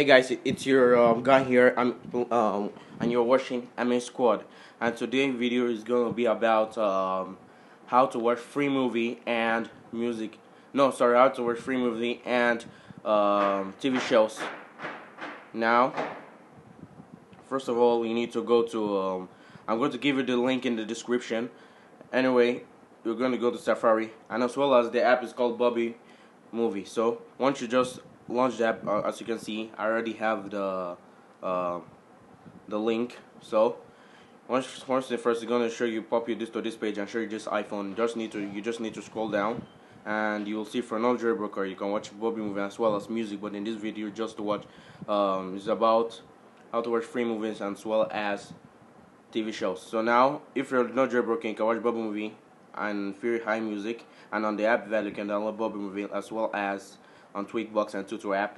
Hey guys, it's your um, guy here. I'm um, and you're watching MA Squad. And today's video is gonna be about um, how to watch free movie and music. No, sorry, how to watch free movie and um, TV shows. Now, first of all, you need to go to. Um, I'm going to give you the link in the description. Anyway, you're going to go to Safari, and as well as the app is called Bobby Movie. So once you just launch app, uh, as you can see, I already have the uh, the link. So once once the first is going to show you pop you this to this page and show you this iPhone. You just need to you just need to scroll down and you'll see for no jailbreaker you can watch Bobby movie as well as music. But in this video, just to watch, um, is about how to watch free movies as well as TV shows. So now, if you're not jailbroken, you can watch Bobby movie and very high music, and on the AppValley you can download Bobby movie as well as on TweakBox and TutuApp.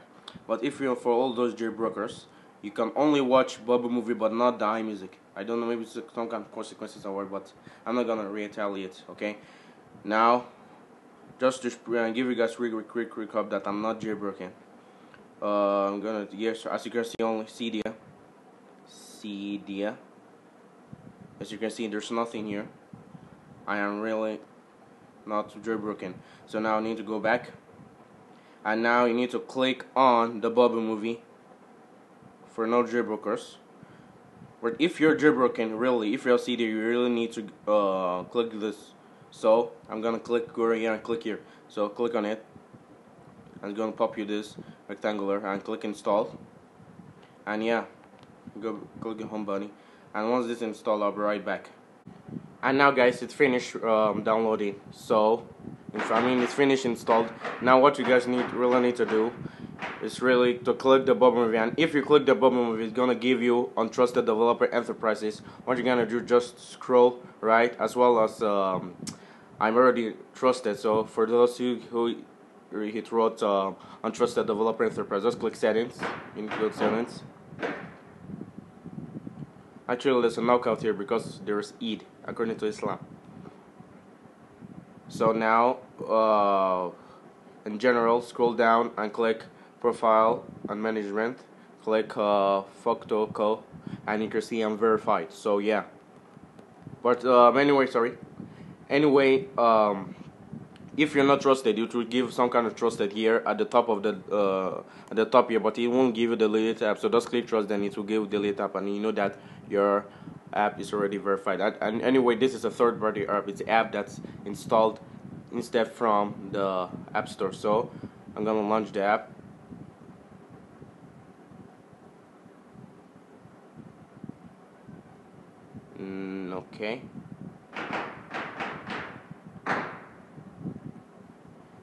But if you're for all those jailbreakers, you can only watch Bobby movie but not the high music. I don't know, maybe some kind of consequences or what, but I'm not gonna retaliate. Okay, now just to uh, give you guys quick, quick, quick recap that I'm not jailbroken. Uh, I'm gonna yes, as you can see, only see there. As you can see, there's nothing here. I am really not jailbroken. So now I need to go back, and now you need to click on the bubble movie for no jailbreakers. But if you're jailbroken, really, if you're a CD, you really need to uh, click this so I'm gonna click go right here and click here. So click on it. And it's gonna pop you this rectangular and click install. And yeah, go click home button. And once this installed, I'll be right back. And now guys, it's finished um, downloading. So I mean it's finished installed. Now what you guys need really need to do is really to click the bubble movie and if you click the bubble movie it's gonna give you untrusted developer enterprises what you're gonna do just scroll right as well as um, I'm already trusted. So for those who who hit wrote uh, untrusted developer enterprise, just click settings. You need to settings. Actually, there's a knockout here because there is Eid according to Islam. So now, uh, in general, scroll down and click profile and management. Click uh, Co, and you can see I'm verified. So yeah. But um, anyway, sorry anyway um, if you're not trusted it will give some kind of trusted here at the top of the uh, at the top here but it won't give you the delete app so just click trust then it will give the delete app and you know that your app is already verified. And anyway this is a third party app. It's an app that's installed instead from the app store. So I'm gonna launch the app. Mm, okay.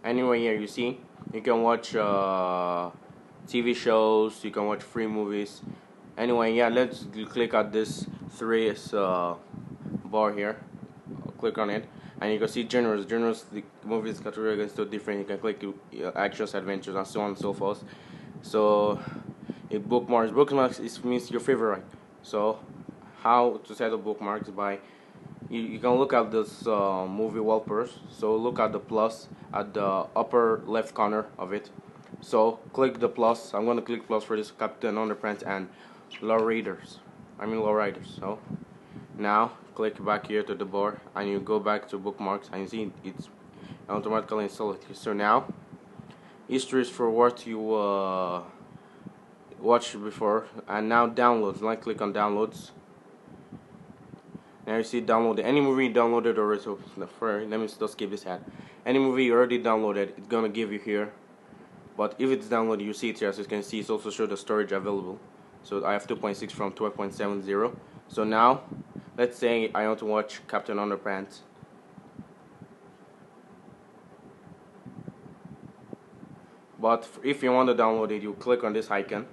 Anyway here you see you can watch uh, TV shows you can watch free movies. Anyway yeah let's click on this three is uh, bar here. I'll click on it. And you can see genres genres the movies category is still different. You can click uh, actions adventures and so on and so forth. So it bookmarks. Bookmarks is means your favorite so how to set up bookmarks by you, you can look at this uh, movie wallpapers so look at the plus at the upper left corner of it. So click the plus. I'm gonna click plus for this Captain Underpants and Lowriders I mean Lowriders so now click back here to the bar and you go back to bookmarks and you see it's automatically installed so now history is for what you uh, watched before and now downloads like click on downloads now you see downloaded any movie downloaded already. So let me just skip this ad. Any movie you already downloaded, it's gonna give you here. But if it's downloaded, you see it here. As you can see, it's also show the storage available. So I have 2.6 from 12.70. So now, let's say I want to watch Captain Underpants. But if you want to download it, you click on this icon,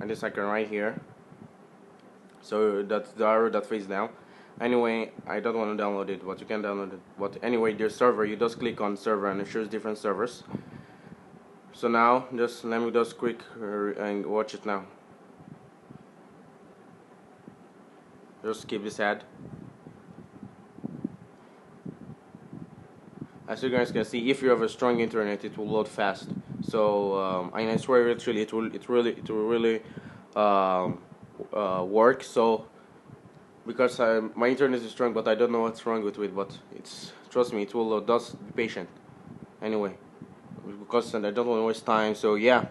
and this icon right here. So that's the arrow that faces down anyway I don't want to download it but you can download it but anyway there's server you just click on server and it shows different servers so now just let me just quick uh, and watch it now just skip this ad as you guys can see if you have a strong internet it will load fast So um, and I swear it really it will it really it will really um, uh, work. So because I, my internet is strong, but I don't know what's wrong with it. But it's trust me, it will load. Just be patient. Anyway, because I don't want to waste time. So yeah,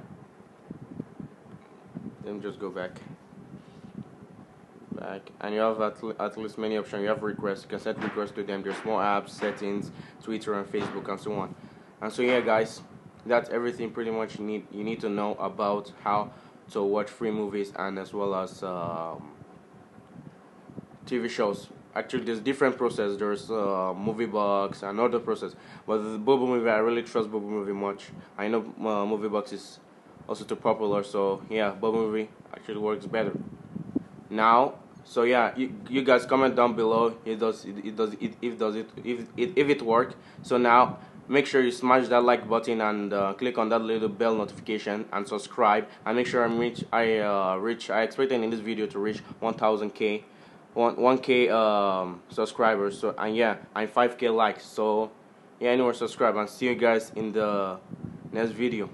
let me just go back. Back and you have at, at least many options. You have requests. You can set requests to them. There's more apps, settings, Twitter and Facebook and so on. And so yeah, guys, that's everything pretty much you need you need to know about how to watch free movies and as well as. Um, TV shows. Actually, there's different process. There's uh, movie box and other process. But the Bobo movie, I really trust Bobo movie much. I know uh, movie box is also too popular, so yeah, Bobo movie actually works better. Now, so yeah, you, you guys comment down below. It does it, it does it if does it if it if it work. So now make sure you smash that like button and uh, click on that little bell notification and subscribe and make sure I reach I uh, reach I expected in this video to reach 1000k one 1k um, subscribers so and yeah and 5k likes so yeah anyway subscribe and see you guys in the next video